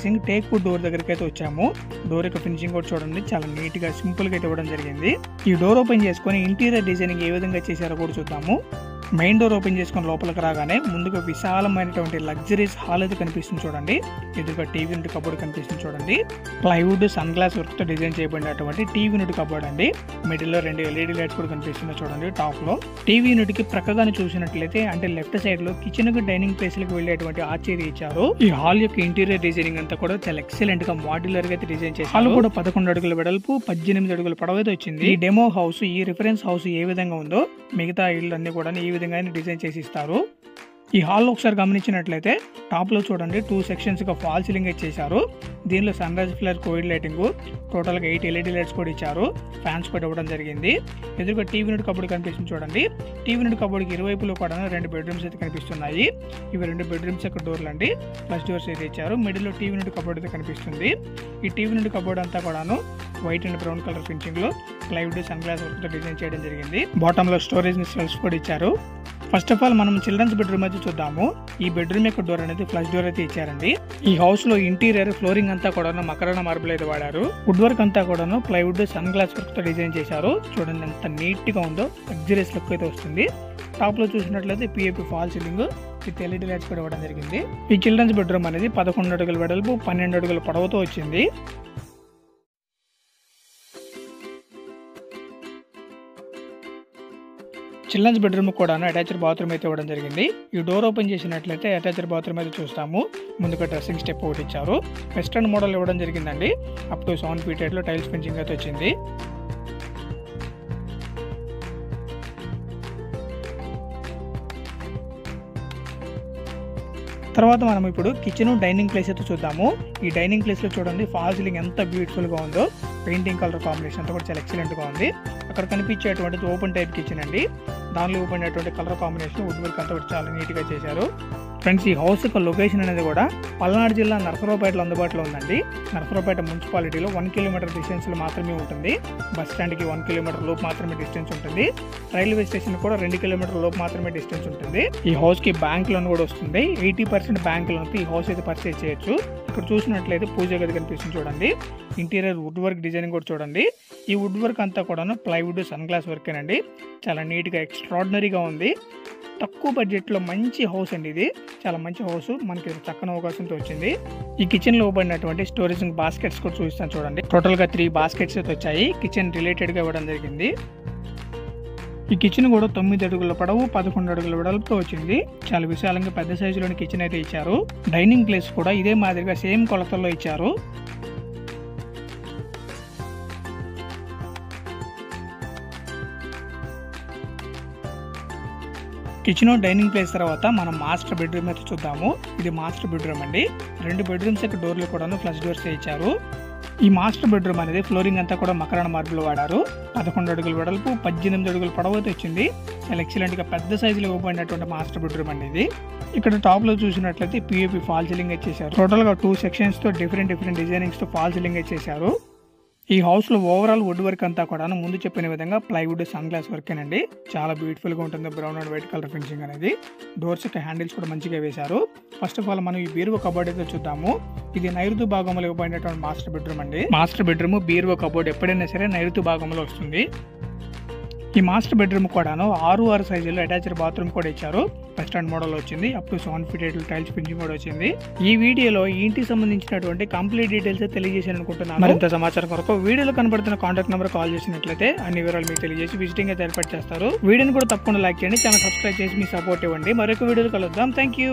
Facing teak wood door దగ్గరికి అయితే వచ్చాము. డోర్ యొక్క ఫినిషింగ్ కూడా చూడండి చాలా నీట్గా సింపుల్గా అయితే ఇవ్వడం జరిగింది. ఈ డోర్ ఓపెన్ చేసుకొని ఇంటీరియర్ డిజైనింగ్ ఏ విధంగా చేశారో కూడా చూద్దాము. మెయిన్ డోర్ ఓపెన్ చేసుకొని లోపలికి రాగానే ముందుగా విశాలమైనటువంటి లగ్జరీస్ హాల్ అయితే కనిపిస్తుంది చూడండి. ఎదురుగా టీవీ యూనిట్ కబోర్డ్ కనిపిస్తుంది చూడండి. ప్లైవుడ్ సన్ గ్లాస్ వర్క్తో డిజైన్ చేయబడినటువంటి టీవీ యూనిట్ కబోర్డ్ అండి. మిడిల్లో రెండు ఎల్ఈడి లైట్స్ కూడా కనిపిస్తున్నాయి చూడండి టాప్లో. టీవీ యూనిట్కి ప్రక్కగానే చూసినట్లయితే అంటే లెఫ్ట్ సైడ్లో కిచెన్కు డైనింగ్ ప్లేస్లకు వెళ్ళేటువంటి ఆర్చరీ ఇచ్చారు. ఈ హాల్ యొక్క ఇంటీరియర్ డిజైనింగ్ అంతా కూడా చాలా ఎక్సలెంట్గా మాడ్యులర్గా డిజైన్ చేశారు. హాల్ కూడా పదకొండు అడుగుల వెడల్పు పద్దెనిమిది అడుగుల పొడవు అయితే వచ్చింది. ఈ డెమో హౌస్ ఈ రిఫరెన్స్ హౌస్ ఏ విధంగా ఉందో మిగతా ఇళ్ళు అన్ని కూడా ఈ విధంగా డిజైన్ చేసి ఇస్తారు. ఈ హాల్ ఒకసారి గమనించినట్లయితే టాప్లో చూడండి టూ సెక్షన్స్గా ఫాల్ సీలింగ్ ఇచ్చేసారు దీనిలో సన్ రైజ్ ఫ్లర్ కోవిడ్ లైటింగ్ టోటల్గా ఎయిట్ ఎల్ఈడి లైట్స్ కూడా ఇచ్చారు. ఫ్యాన్స్ కూడా ఇవ్వడం జరిగింది. ఎదురుగా టీవీ నుండి కబోర్డ్ కనిపిస్తుంది చూడండి. టీవీ నుండి కబోర్డ్కి ఇరువైపులో కూడా రెండు బెడ్రూమ్స్ అయితే కనిపిస్తున్నాయి. ఇవి రెండు బెడ్రూమ్స్ యొక్క డోర్లు అండి. ప్లస్ డోర్స్ అయితే ఇచ్చారు. మిడిల్లో టీవీ నుండి కబోర్డ్ అయితే కనిపిస్తుంది. ఈ టీవీ నుండి కబోర్డ్ అంతా కూడాను వైట్ అండ్ బ్రౌన్ కలర్ ఫినిషింగ్లో ప్లైవుడ్ సన్ గ్లాస్ వర్క్తో డిజైన్ చేయడం జరిగింది. బాటమ్లో స్టోరేజ్ సెల్స్ కూడా ఇచ్చారు. ఫస్ట్ ఆఫ్ ఆల్ మనం చిల్డ్రన్స్ బెడ్రూమ్ అయితే చూద్దాము. ఈ బెడ్రూమ్ యొక్క డోర్ అనేది ఫ్లష్ డోర్ అయితే ఇచ్చారండి. ఈ హౌస్లో ఇంటీరియర్ ఫ్లోరింగ్ అంతా కూడా మకరణ మార్బుల్ అయితే వాడారు. వుడ్ వర్క్ అంతా కూడాను ప్లైవుడ్ సన్ గ్లాస్ వర్క్తో డిజైన్ చేశారు. చూడండి ఎంత నీట్గా ఉందో లగ్జరియస్ లుక్ అయితే వస్తుంది. టాప్లో చూసినట్లయితే PAP fall ceiling with LED lights కూడా ఇవ్వడం జరిగింది. ఈ చిల్డ్రన్స్ బెడ్రూమ్ అనేది పదకొండు అడుగుల వెడల్పు పన్నెండు అడుగుల పొడవుతో వచ్చింది. చిల్డ్రన్స్ బెడ్రూమ్ కూడా అటాచ్డ్ బాత్రూమ్ అయితే ఇవ్వడం జరిగింది. ఈ డోర్ ఓపెన్ చేసినట్లయితే అటాచ్డ్ బాత్రూమ్ అయితే చూస్తాము. ముందుగా డ్రెస్సింగ్ స్టెప్ ఒకటి ఇచ్చారు. వెస్టర్న్ మోడల్ ఇవ్వడం జరిగిందండి. అప్ టు సెవెన్ ఫీట్లో టైల్స్ ఫినిషింగ్ అయితే వచ్చింది. తర్వాత మనం ఇప్పుడు కిచెన్ డైనింగ్ ప్లేస్ అయితే చూద్దాము. ఈ డైనింగ్ ప్లేస్లో చూడండి ఫాల్ సీలింగ్ ఎంత బ్యూటిఫుల్గా ఉందో. పెయింటింగ్ కలర్ కాంబినేషన్ అంతా కూడా చాలా ఎక్సలెంట్గా ఉంది. అక్కడ కనిపించేటువంటిది ఓపెన్ టైప్ కిచెన్ అండి. దానిలో ఓపెన్ అయినటువంటి కలర్ కాంబినేషన్ వుడ్ వర్క్ అంతా కూడా చాలా నీట్గా చేశారు. ఫ్రెండ్స్ ఈ హౌస్ యొక్క లొకేషన్ అనేది కూడా పల్నాడు జిల్లా నరసరావుపేటలో అందుబాటులో ఉందండి. నరసరావుపేట మున్సిపాలిటీలో వన్ కిలోమీటర్ డిస్టెన్స్లో మాత్రమే ఉంటుంది. బస్ స్టాండ్కి వన్ కిలోమీటర్ లోపు మాత్రమే డిస్టెన్స్ ఉంటుంది. రైల్వే స్టేషన్ కూడా రెండు కిలోమీటర్ లోపు మాత్రమే డిస్టెన్స్ ఉంటుంది. ఈ హౌస్కి బ్యాంక్ లోన్ కూడా వస్తుంది. ఎయిటీ పర్సెంట్ బ్యాంక్ లోన్ ఈ హౌస్ అయితే పర్చేజ్ చేయొచ్చు. ఇక్కడ చూసినట్లయితే పూజ గది కనిపిస్తుంది చూడండి. ఇంటీరియర్ వుడ్ వర్క్ డిజైనింగ్ కూడా చూడండి. ఈ వుడ్ వర్క్ అంతా కూడాను ప్లైవుడ్ సన్ గ్లాస్ వర్కేనండి చాలా నీట్గా ఎక్స్ట్రాడినరీగా ఉంది. తక్కువ బడ్జెట్లో మంచి హౌస్ అండి ఇది. చాలా మంచి హౌస్. మనకి చక్కని అవకాశంతో వచ్చింది. ఈ కిచెన్లో పడినటువంటి స్టోరేజ్ బాస్కెట్స్ కూడా చూపిస్తాను చూడండి. టోటల్గా త్రీ బాస్కెట్స్ అయితే వచ్చాయి. కిచెన్ రిలేటెడ్గా ఇవ్వడం జరిగింది. ఈ కిచెన్ కూడా తొమ్మిది అడుగుల పొడవు పదకొండు అడుగుల వెడల్పుతో వచ్చింది. చాలా విశాలంగా పెద్ద సైజులోని కిచెన్ అయితే ఇచ్చారు. డైనింగ్ ప్లేస్ కూడా ఇదే మాదిరిగా సేమ్ కొలతల్లో ఇచ్చారు. కిచెన్ డైనింగ్ ప్లేస్ తర్వాత మనం మాస్టర్ బెడ్రూమ్ అయితే చూద్దాము. ఇది మాస్టర్ బెడ్రూమ్ అండి. రెండు బెడ్రూమ్స్ యొక్క డోర్లు కూడా ఫ్లష్ డోర్స్ ఇచ్చారు ఈ మాస్టర్ బెడ్రూమ్ అనేది ఫ్లోరింగ్ అంతా కూడా మకరణ మార్బుల్ వాడారు. పదకొండు అడుగుల వెడల్పు పద్దెనిమిది అడుగుల పొడవు అయితే వచ్చింది. చాలా ఎక్సలెంట్గా పెద్ద సైజులో ఇవ్వబడినటువంటి మాస్టర్ బెడ్రూమ్ అనేది ఇక్కడ టాప్లో చూసినట్లయితే పిఓపి ఫాల్ సీలింగ్ ఇచ్చేసారు టోటల్గా టూ సెక్షన్స్తో డిఫరెంట్ డిఫరెంట్ డిజైనింగ్స్తో ఫాల్ సీలింగ్ ఇచ్చేసారు ఈ హౌస్లో ఓవరాల్ వుడ్ వర్క్ అంతా కూడా ముందు చెప్పిన విధంగా ప్లైవుడ్ సన్ గ్లాస్ వర్క్ అండి చాలా బ్యూటిఫుల్గా ఉంటుంది. Brown and white colour finishing అనేది. డోర్స్ యొక్క హ్యాండిల్స్ కూడా మంచిగా వేశారు. ఫస్ట్ ఆఫ్ ఆల్ మనం ఈ బీరువ కబోర్డ్ అయితే చూద్దాము. ఇది నైరుతు భాగంలో ఇవ్వబడినటువంటి మాస్టర్ బెడ్రూమ్ అండి. మాస్టర్ బెడ్రూమ్ బీరువ కబోర్డ్ ఎప్పుడైనా సరే నైరుతు భాగంలో వస్తుంది. ఈ మాస్టర్ బెడ్రూమ్ కూడాను ఆరు ఆరు సైజులో అటాచ్డ్ బాత్రూమ్ కూడా ఇచ్చారు. ఫస్ట్ అండ్ మోడల్ వచ్చింది up to seven feet eight tiles పెంచి కూడా వచ్చింది. ఈ వీడియోలో ఈ ఇంటికి సంబంధించినటువంటి కంప్లీట్ డీటెయిల్స్ తెలియజేసాను అనుకుంటున్నాను. మరింత సమాచారం కొరకు వీడియోలో కనబడుతున్న కాంటాక్ట్ నెంబర్ కాల్ చేసినట్లయితే అన్ని వివరాలు మీకు తెలియజేసి విజిటింగ్ అయితే ఏర్పాటు చేస్తారు. వీడియోని కూడా తప్పకుండా లైక్ చేయండి ఛానల్ సబ్స్క్రైబ్ చేసి మీ సపోర్ట్ ఇవ్వండి. మరొక వీడియోలు కలుద్దాం. Thank you